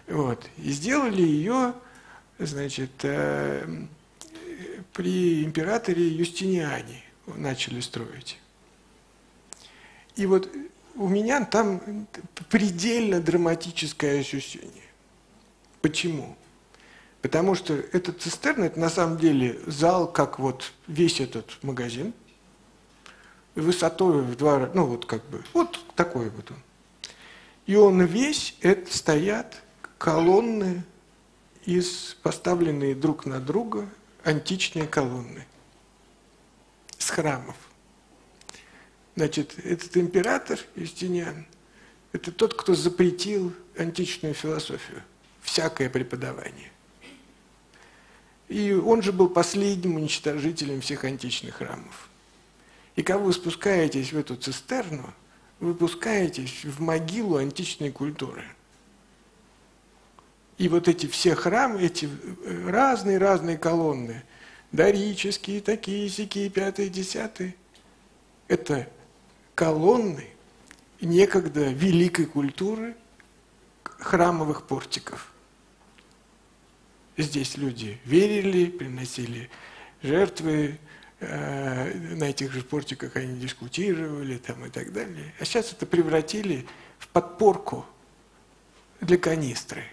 A: Вот. И сделали ее, значит, э, при императоре Юстиниане начали строить. И вот у меня там предельно драматическое ощущение. Почему? Потому что этот цистерна, это на самом деле зал, как вот весь этот магазин, высотой в два раза, ну вот как бы, вот такой вот он. И он весь, это стоят колонны из поставленные друг на друга античные колонны с храмов. Значит, этот император Юстиниан, это тот, кто запретил античную философию, всякое преподавание. И он же был последним уничтожителем всех античных храмов. И когда вы спускаетесь в эту цистерну, вы спускаетесь в могилу античной культуры. И вот эти все храмы, эти разные-разные колонны, дорические, такие, сякие, пятые, десятые, это колонны некогда великой культуры храмовых портиков. Здесь люди верили, приносили жертвы, э, на этих же портиках они дискутировали там, и так далее. А сейчас это превратили в подпорку для канистры.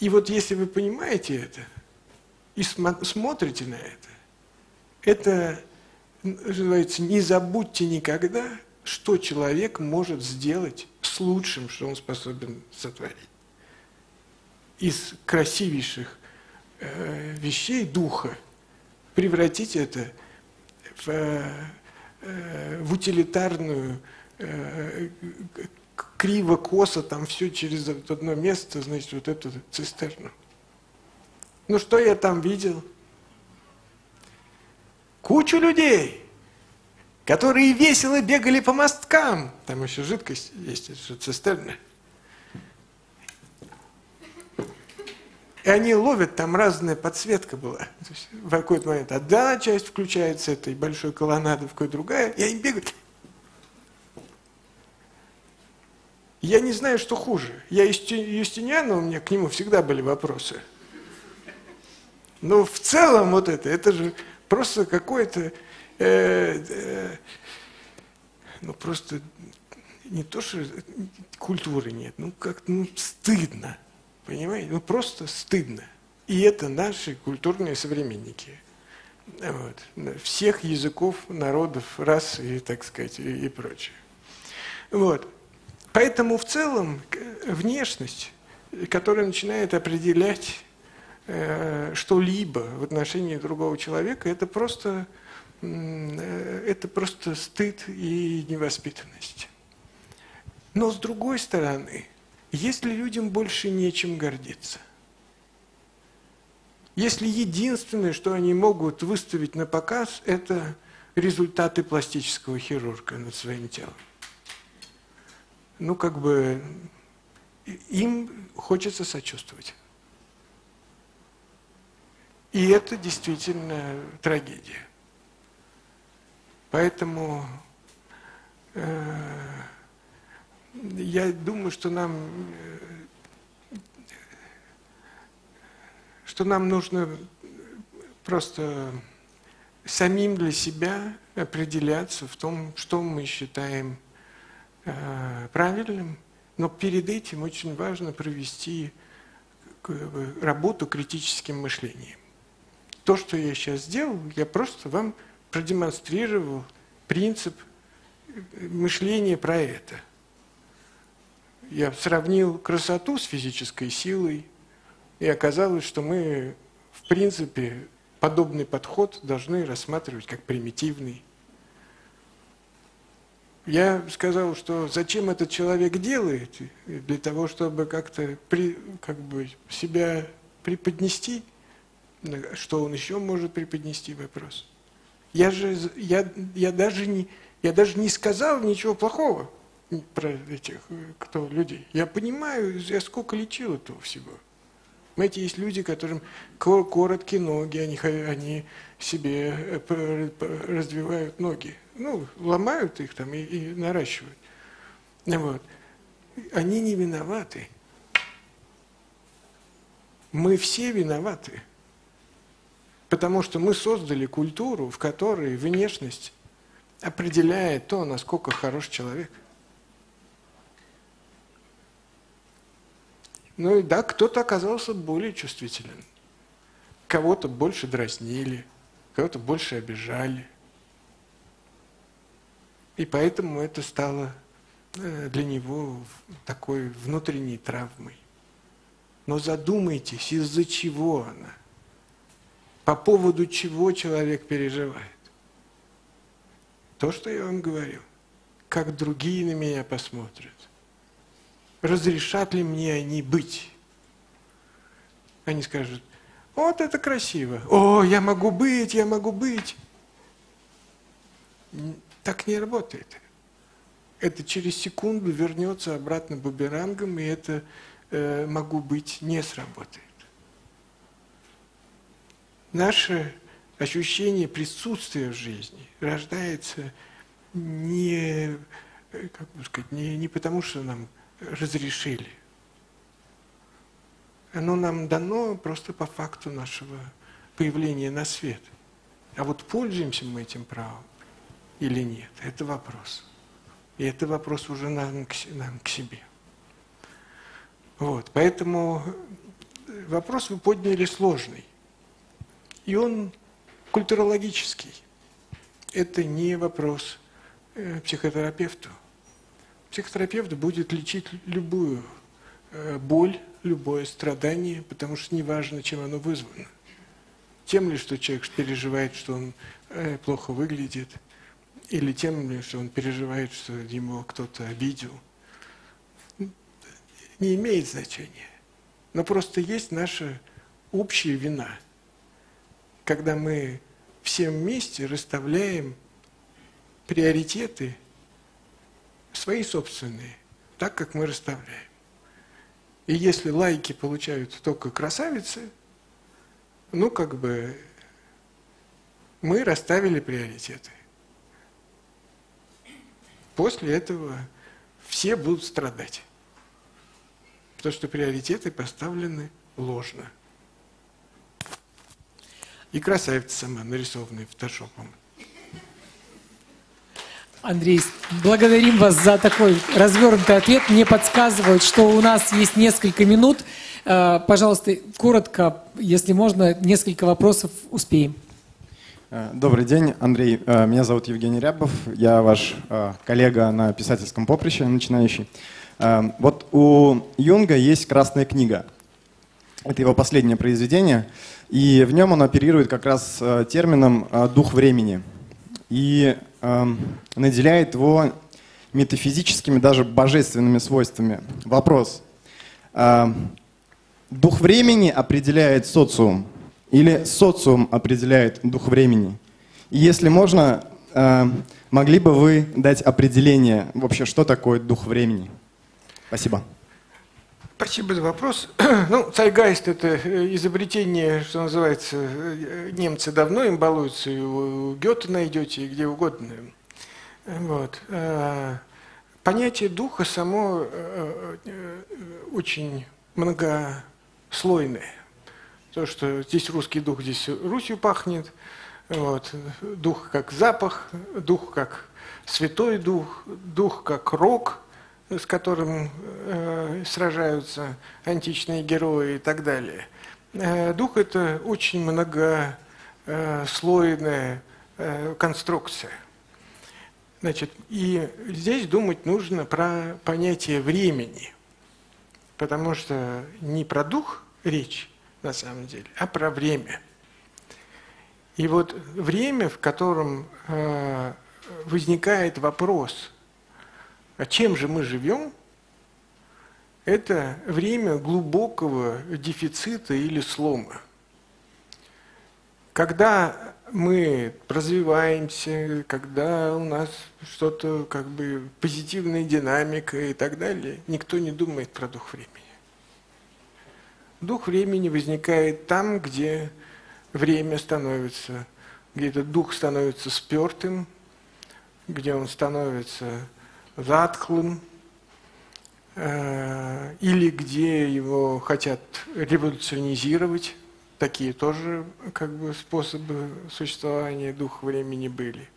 A: И вот если вы понимаете это и смотрите на это, это называется, не забудьте никогда, что человек может сделать с лучшим, что он способен сотворить. Из красивейших э, вещей духа превратить это в, э, в утилитарную, э, криво-косо, там все через одно место, значит, вот эту цистерну. Ну что я там видел? кучу людей, которые весело бегали по мосткам. Там еще жидкость есть, это цистерна. И они ловят, там разная подсветка была. в какой-то момент одна часть включается этой большой колоннады, в какой другая, и они бегают. Я не знаю, что хуже. Я Юстиниана, у меня к нему всегда были вопросы. Но в целом вот это, это же просто какой-то, э, э, ну просто не то, что культуры нет, ну как, ну стыдно, понимаете, ну просто стыдно. И это наши культурные современники. Вот. Всех языков, народов, рас и, так сказать, и, и прочее. Вот. Поэтому в целом внешность, которая начинает определять Э, что-либо в отношении другого человека, это просто, э, это просто стыд и невоспитанность. Но с другой стороны, если людям больше нечем гордиться, если единственное, что они могут выставить на показ, это результаты пластического хирурга над своим телом, ну как бы им хочется сочувствовать. И это действительно трагедия. Поэтому э, я думаю, что нам, э, что нам нужно просто самим для себя определяться в том, что мы считаем э, правильным, но перед этим очень важно провести работу критическим мышлением. То, что я сейчас сделал, я просто вам продемонстрировал принцип мышления про это. Я сравнил красоту с физической силой, и оказалось, что мы, в принципе, подобный подход должны рассматривать как примитивный. Я сказал, что зачем этот человек делает, для того, чтобы как-то при, как бы себя преподнести, что он еще может преподнести вопрос. Я же, я, я даже не, я даже не сказал ничего плохого про этих кто людей. Я понимаю, я сколько лечил этого всего. Знаете, есть люди, которым короткие ноги, они, они себе э, развивают ноги. Ну, ломают их там и, и наращивают. Вот. Они не виноваты. Мы все виноваты. Потому что мы создали культуру, в которой внешность определяет то, насколько хорош человек. Ну и да, кто-то оказался более чувствителен. Кого-то больше дразнили, кого-то больше обижали. И поэтому это стало э, для него такой внутренней травмой. Но задумайтесь, из-за чего она? По поводу чего человек переживает? То, что я вам говорил. Как другие на меня посмотрят разрешат ли мне они быть. Они скажут, вот это красиво, о, я могу быть, я могу быть. Так не работает. Это через секунду вернется обратно буберангом, и это э, могу быть не сработает. Наше ощущение присутствия в жизни рождается не, э, как бы сказать, не, не потому, что нам разрешили. Оно нам дано просто по факту нашего появления на свет. А вот пользуемся мы этим правом или нет, это вопрос. И это вопрос уже нам нам к себе. Вот, поэтому вопрос вы подняли сложный. И он культурологический. Это не вопрос э, психотерапевту. Психотерапевт будет лечить любую э, боль, любое страдание, потому что неважно, чем оно вызвано. Тем ли, что человек переживает, что он э, плохо выглядит, или тем ли, что он переживает, что ему кто-то обидел. Не имеет значения. Но просто есть наша общая вина, когда мы всем вместе расставляем приоритеты свои собственные, так как мы расставляем. И если лайки получают только красавицы, ну как бы мы расставили приоритеты. После этого все будут страдать. Потому что приоритеты поставлены ложно. И красавица сама нарисованная фотошопом.
B: Андрей, благодарим вас за такой развернутый ответ. Мне подсказывают, что у нас есть несколько минут. Э, пожалуйста, коротко, если можно, несколько вопросов успеем.
D: Э, добрый день, Андрей. Э, меня зовут Евгений Рябов. Я ваш коллега на писательском поприще, начинающий. Вот у Юнга есть «Красная книга». Это его последнее произведение. И в нем он оперирует как раз термином «дух времени». И наделяет его метафизическими, даже божественными свойствами. Вопрос. Эм, дух времени определяет социум или социум определяет дух времени? И если можно, эм, могли бы вы дать определение вообще, что такое дух времени? Спасибо.
A: Спасибо за вопрос. [CLEARS THROAT] Ну, Цайгайст – это э, изобретение, что называется, э, немцы давно им балуются, и у Гёте найдете, и где угодно. Вот. Э, понятие духа само очень многослойное. То, что здесь русский дух, здесь Русью пахнет. Вот. Дух как запах, дух как святой дух, дух как рок – с которым э, сражаются античные герои и так далее. Э, дух – это очень многослойная э, конструкция. Значит, и здесь думать нужно про понятие времени, потому что не про дух речь на самом деле, а про время. И вот время, в котором э, возникает вопрос, а чем же мы живем, это время глубокого дефицита или слома. Когда мы развиваемся, когда у нас что-то как бы позитивная динамика и так далее, никто не думает про дух времени. Дух времени возникает там, где время становится, где этот дух становится спертым, где он становится затхлым, э, или где его хотят революционизировать. Такие тоже как бы способы существования духа времени были.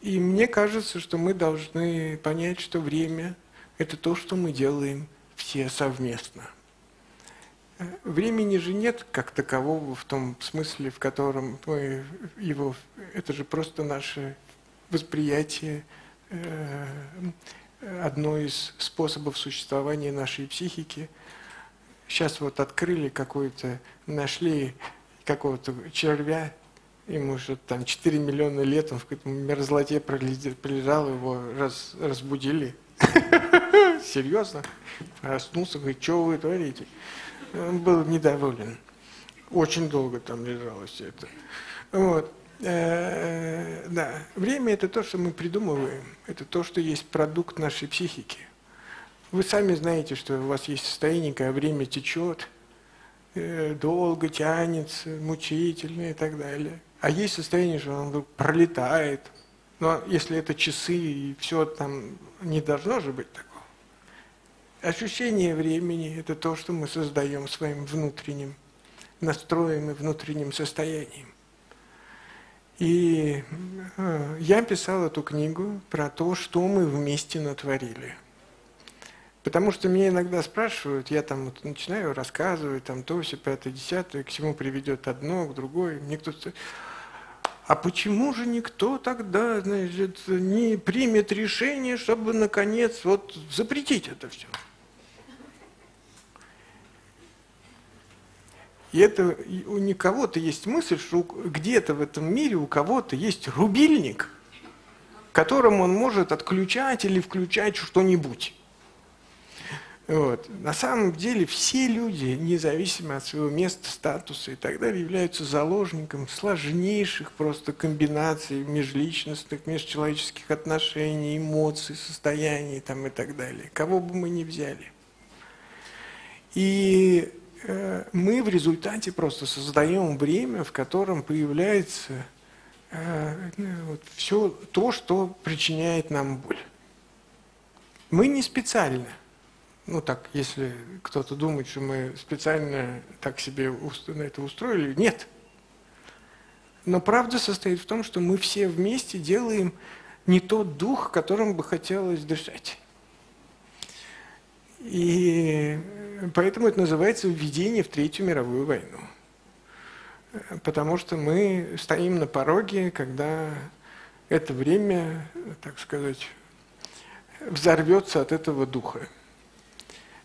A: И мне кажется, что мы должны понять, что время – это то, что мы делаем все совместно – Времени же нет как такового в том смысле, в котором мы его, это же просто наше восприятие, э, одно из способов существования нашей психики. Сейчас вот открыли какой-то, нашли какого-то червя, ему уже там 4 миллиона лет, он в какой-то мерзлоте пролежал, его раз, разбудили. [LAUGHS] Серьезно? Проснулся, говорит, что вы творите? Он был недоволен. Очень долго там лежало все это. Вот. Э, да, время это то, что мы придумываем, это то, что есть продукт нашей психики. Вы сами знаете, что у вас есть состояние, когда время течет, э, долго тянется, мучительно и так далее. А есть состояние, что оно пролетает. Но если это часы и все там, не должно же быть так. Ощущение времени – это то, что мы создаем своим внутренним настроем и внутренним состоянием. И э, я писал эту книгу про то, что мы вместе натворили. Потому что меня иногда спрашивают, я там вот начинаю рассказывать, там то, все, пятое, десятое, к чему приведет одно, к другой. Мне кто-то а почему же никто тогда, значит, не примет решение, чтобы, наконец, вот запретить это все? И это у никого-то есть мысль, что где-то в этом мире у кого-то есть рубильник, которым он может отключать или включать что-нибудь. Вот. На самом деле все люди, независимо от своего места, статуса и так далее, являются заложником сложнейших просто комбинаций межличностных, межчеловеческих отношений, эмоций, состояний там, и так далее. Кого бы мы ни взяли. И мы в результате просто создаем время, в котором появляется э, ну, все то, что причиняет нам боль. Мы не специально, ну так, если кто-то думает, что мы специально так себе на это устроили, нет. Но правда состоит в том, что мы все вместе делаем не тот дух, которым бы хотелось дышать. И поэтому это называется введение в Третью мировую войну. Потому что мы стоим на пороге, когда это время, так сказать, взорвется от этого духа.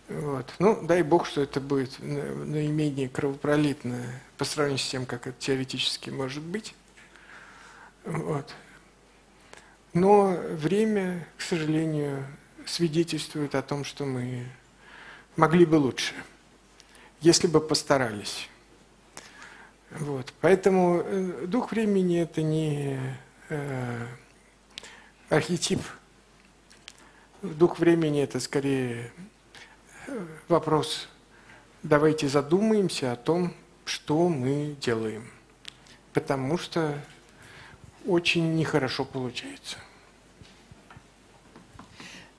A: Вот. Ну, дай бог, что это будет наименее кровопролитно по сравнению с тем, как это теоретически может быть. Вот. Но время, к сожалению, свидетельствует о том, что мы могли бы лучше, если бы постарались. Вот. Поэтому э, дух времени это не э, архетип. Дух времени это скорее э, вопрос. Давайте задумаемся о том, что мы делаем. Потому что очень нехорошо получается.